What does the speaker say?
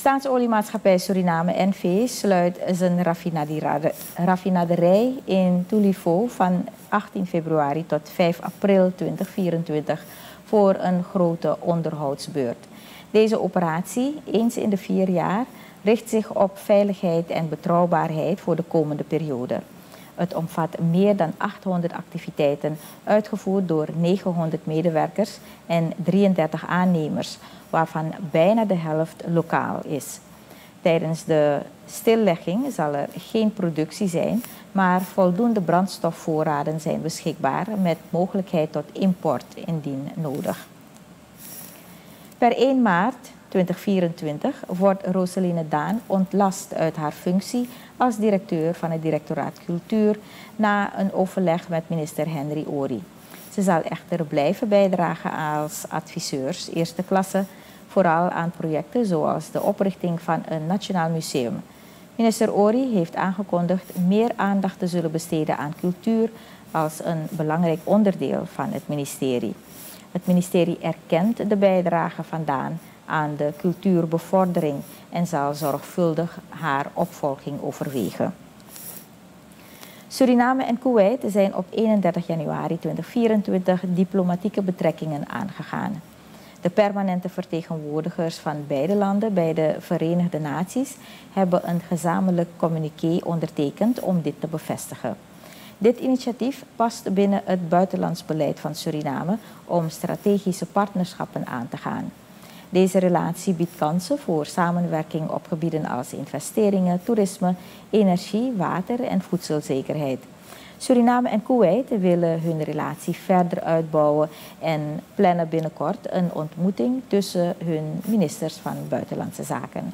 Staatsoliemaatschappij Suriname NV sluit zijn raffinaderij in Tulifo van 18 februari tot 5 april 2024 voor een grote onderhoudsbeurt. Deze operatie, eens in de vier jaar, richt zich op veiligheid en betrouwbaarheid voor de komende periode. Het omvat meer dan 800 activiteiten, uitgevoerd door 900 medewerkers en 33 aannemers, waarvan bijna de helft lokaal is. Tijdens de stillegging zal er geen productie zijn, maar voldoende brandstofvoorraden zijn beschikbaar met mogelijkheid tot import indien nodig. Per 1 maart 2024 wordt Roseline Daan ontlast uit haar functie als directeur van het directoraat cultuur na een overleg met minister Henry Ori. Ze zal echter blijven bijdragen als adviseurs eerste klasse, vooral aan projecten zoals de oprichting van een nationaal museum. Minister Ori heeft aangekondigd meer aandacht te zullen besteden aan cultuur als een belangrijk onderdeel van het ministerie. Het ministerie erkent de bijdrage van Daan aan de cultuurbevordering en zal zorgvuldig haar opvolging overwegen. Suriname en Kuwait zijn op 31 januari 2024 diplomatieke betrekkingen aangegaan. De permanente vertegenwoordigers van beide landen bij de Verenigde Naties hebben een gezamenlijk communiqué ondertekend om dit te bevestigen. Dit initiatief past binnen het buitenlands beleid van Suriname om strategische partnerschappen aan te gaan. Deze relatie biedt kansen voor samenwerking op gebieden als investeringen, toerisme, energie, water en voedselzekerheid. Suriname en Kuwait willen hun relatie verder uitbouwen en plannen binnenkort een ontmoeting tussen hun ministers van Buitenlandse Zaken.